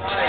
up.